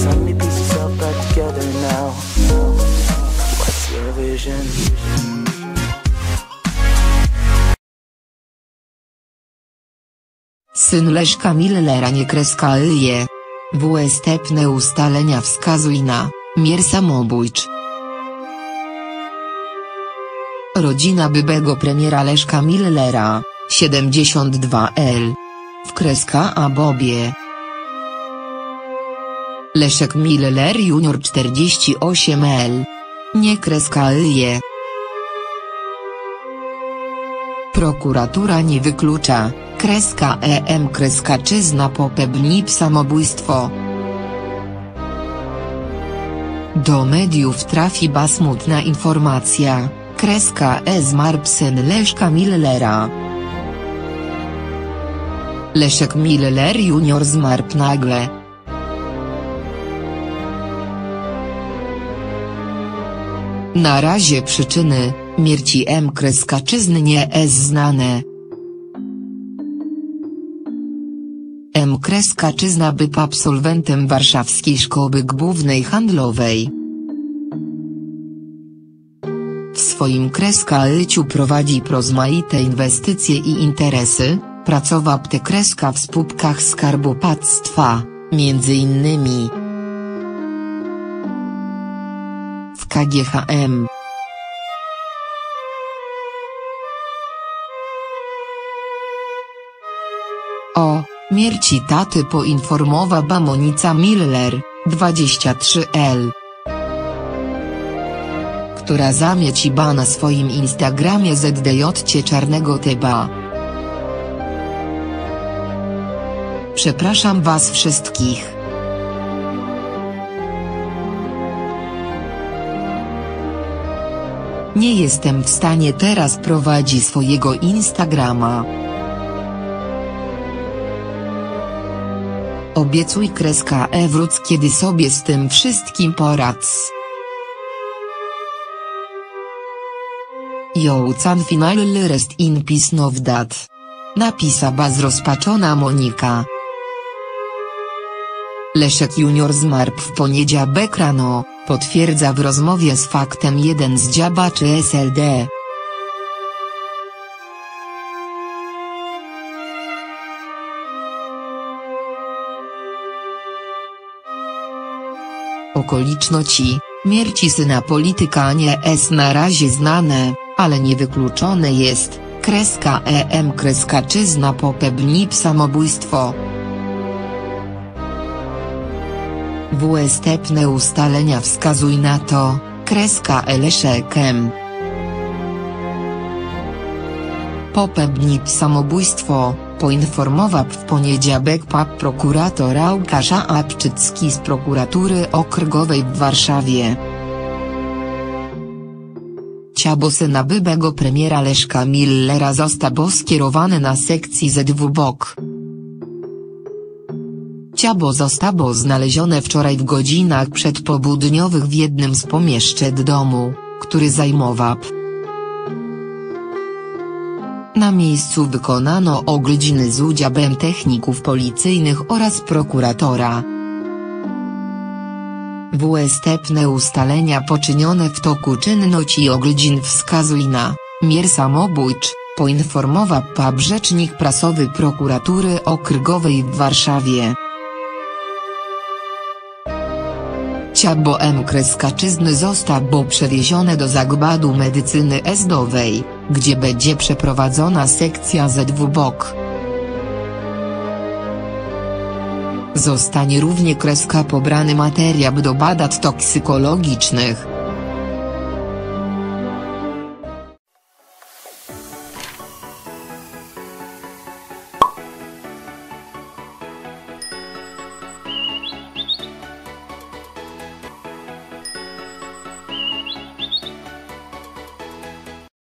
All back together now. What's your vision? Syn Leszka Millera nie kreska je. WSTPne ustalenia wskazuj na mier samobójcz. Rodzina byłego premiera Leszka Millera, 72L. W kreska a Bobie. Leszek Miller Junior 48L. Nie kreska je. Prokuratura nie wyklucza, kreska EM kreska czyzna popebnip samobójstwo. Do mediów trafi basmutna informacja, kreska E zmarł syn Leszka Millera. Leszek Miller Junior zmarł nagle. Na razie przyczyny, Mierci M. Kreskaczyzny nie jest znane. M. Kreskaczyzna był absolwentem Warszawskiej Szkoły Głównej Handlowej. W swoim kreskalyciu prowadzi rozmaite inwestycje i interesy, pracował te kreska w spółkach Skarbu Państwa, między innymi KGHM. O mierci taty poinformowała Monica Miller, 23L. Która zamieciba na swoim Instagramie ZDJ czarnego tyba. Przepraszam was wszystkich. Nie jestem w stanie teraz prowadzić swojego Instagrama. Obiecuj kreska e wróć kiedy sobie z tym wszystkim poradz. Joucan final rest in peace now that. Napisała zrozpaczona Monika. Leszek Junior zmarł w poniedziałek rano, potwierdza w rozmowie z faktem jeden z działaczy SLD. Okoliczności, mierci syna polityka nie jest na razie znane, ale niewykluczone jest, kreska EM kreska czyzna popebnip samobójstwo. WSTPne ustalenia wskazuj na to, kreska Eleszekem. Popebnip samobójstwo, poinformował w poniedziałek pap prokurator Łukasz Apczycki z prokuratury okręgowej w Warszawie. Ciało syna byłego premiera Leszka Millera zostało skierowane na sekcji ZWBOK. Ciało zostało znalezione wczoraj w godzinach przedpołudniowych w jednym z pomieszczeń domu, który zajmował. Na miejscu wykonano oględziny z udziałem techników policyjnych oraz prokuratora. WSTPne ustalenia poczynione w toku czynności oględzin wskazuj na mier samobójcz, poinformował rzecznik prasowy prokuratury okręgowej w Warszawie. Ciało M. Kreskaczyzny zostało przewiezione do Zakładu Medycyny Ezdowej, gdzie będzie przeprowadzona sekcja ZWBOK. Zostanie równie kreska pobrany materiał do badań toksykologicznych.